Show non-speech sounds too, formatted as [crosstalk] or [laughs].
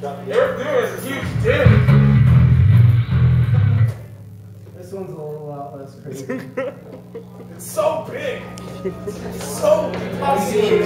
There, there is a huge dick. This one's a little lot less crazy. [laughs] it's so big. It's so possible.